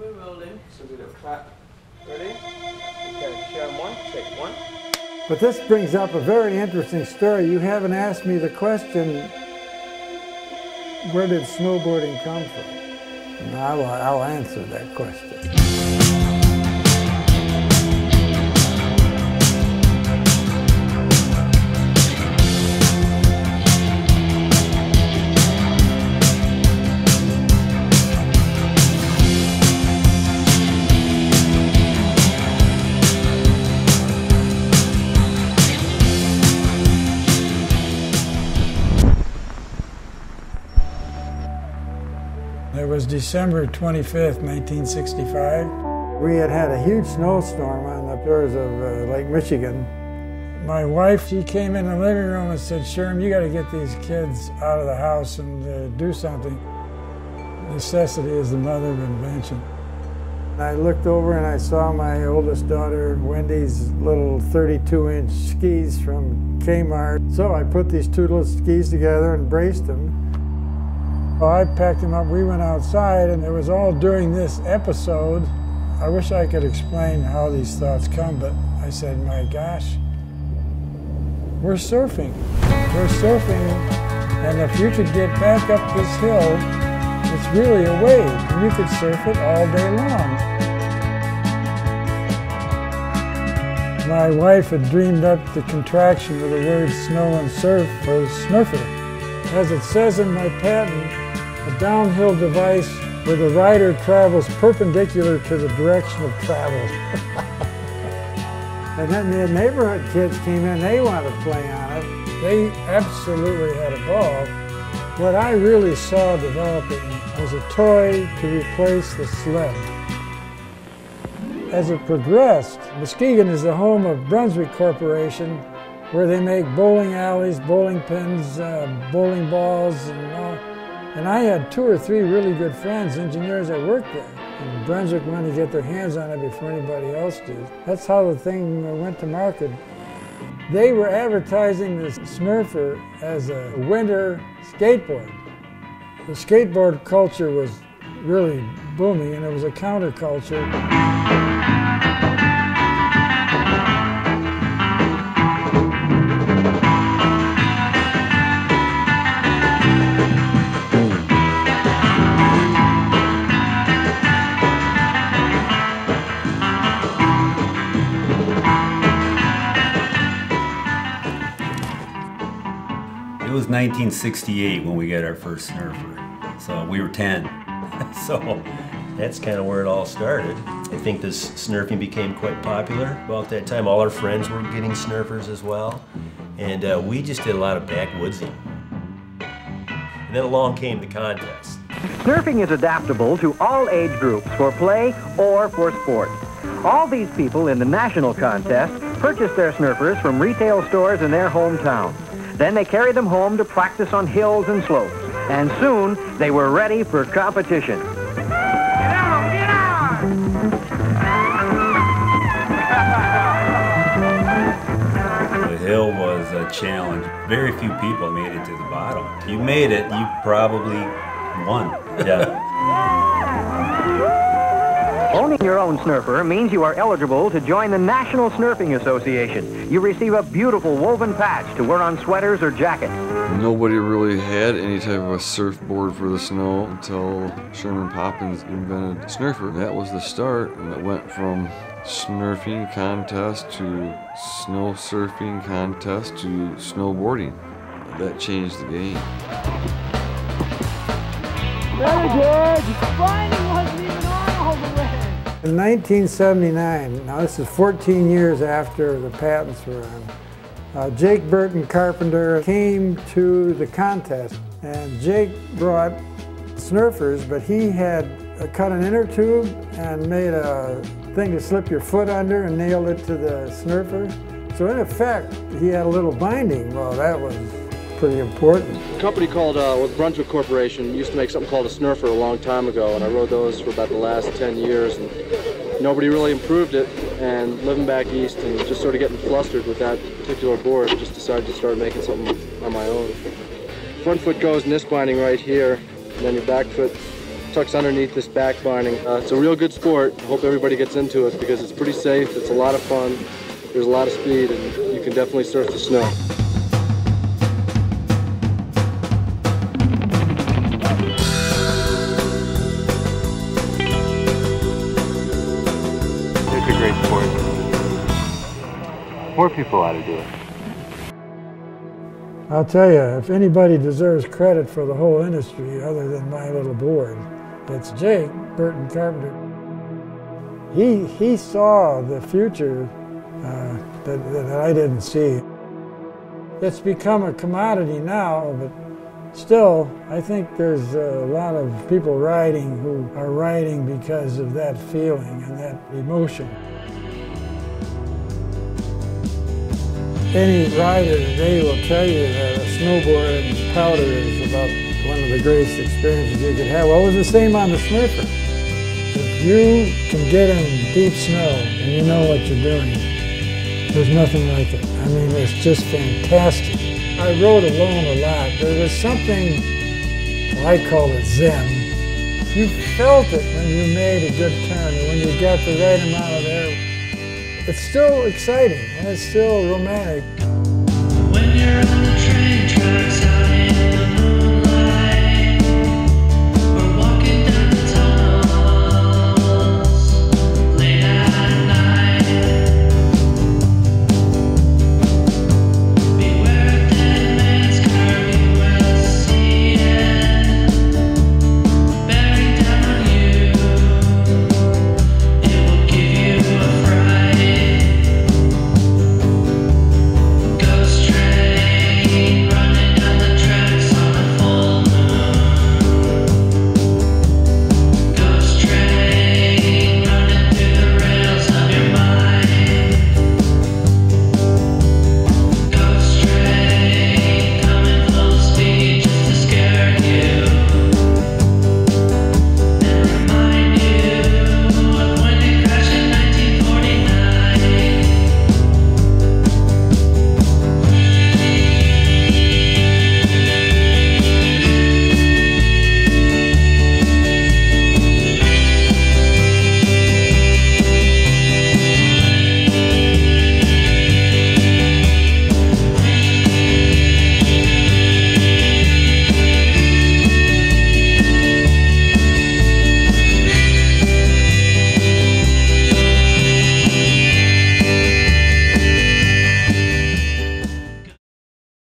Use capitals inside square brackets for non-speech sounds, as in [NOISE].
we're rolling. So do a little clap. Ready? Okay, show 'em one, take one. But this brings up a very interesting story. You haven't asked me the question, where did snowboarding come from? And I'll, I'll answer that question. December 25th, 1965. We had had a huge snowstorm on the shores of uh, Lake Michigan. My wife, she came in the living room and said, Sherm, you got to get these kids out of the house and uh, do something. Necessity is the mother of invention. I looked over and I saw my oldest daughter, Wendy's little 32 inch skis from Kmart. So I put these two little skis together and braced them. Well, I packed him up, we went outside, and it was all during this episode. I wish I could explain how these thoughts come, but I said, my gosh, we're surfing. We're surfing, and if you could get back up this hill, it's really a wave, and you could surf it all day long. My wife had dreamed up the contraction of the words snow and surf for snurfer. As it says in my patent, a downhill device where the rider travels perpendicular to the direction of travel. [LAUGHS] and then the neighborhood kids came in, they wanted to play on it. They absolutely had a ball. What I really saw developing was a toy to replace the sled. As it progressed, Muskegon is the home of Brunswick Corporation, where they make bowling alleys, bowling pins, uh, bowling balls, and all. And I had two or three really good friends, engineers that worked there. And Brunswick wanted to get their hands on it before anybody else did. That's how the thing uh, went to market. They were advertising this Snurfer as a winter skateboard. The skateboard culture was really booming and it was a counterculture. 1968 when we got our first Snurfer. So we were 10. [LAUGHS] so That's kind of where it all started. I think this snurfing became quite popular. About that time, all our friends were getting snurfers as well. And uh, we just did a lot of backwoodsing. And then along came the contest. Snurfing is adaptable to all age groups for play or for sport. All these people in the national contest purchased their snurfers from retail stores in their hometown. Then they carried them home to practice on hills and slopes. And soon they were ready for competition. Get on, get on! the hill was a challenge. Very few people made it to the bottom. You made it, you probably won. Yeah. [LAUGHS] Owning your own snurfer means you are eligible to join the National Snurfing Association. You receive a beautiful woven patch to wear on sweaters or jackets. Nobody really had any type of a surfboard for the snow until Sherman Poppen invented Snurfer. That was the start, and it went from snurfing contest to snow surfing contest to snowboarding. That changed the game. In 1979, now this is 14 years after the patents were on, uh, Jake Burton Carpenter came to the contest and Jake brought snurfers, but he had cut an inner tube and made a thing to slip your foot under and nailed it to the snurfer. So in effect, he had a little binding. Well, that was pretty important. A company called uh, Brunswick Corporation used to make something called a Snurfer a long time ago, and I rode those for about the last 10 years, and nobody really improved it. And living back east and just sort of getting flustered with that particular board, just decided to start making something on my own. Front foot goes in this binding right here, and then your back foot tucks underneath this back binding. Uh, it's a real good sport. I hope everybody gets into it because it's pretty safe, it's a lot of fun, there's a lot of speed, and you can definitely surf the snow. More people ought to do it. I'll tell you, if anybody deserves credit for the whole industry other than my little board, it's Jake Burton Carpenter. He, he saw the future uh, that, that I didn't see. It's become a commodity now, but still, I think there's a lot of people riding who are riding because of that feeling and that emotion. Any rider today will tell you that a snowboard and powder is about one of the greatest experiences you could have. Well, it was the same on the Snurfer. If you can get in deep snow and you know what you're doing, there's nothing like it. I mean, it's just fantastic. I rode alone a lot. There was something, well, I call it zen. You felt it when you made a good turn when you got the right amount of air. It's still exciting and it's still romantic.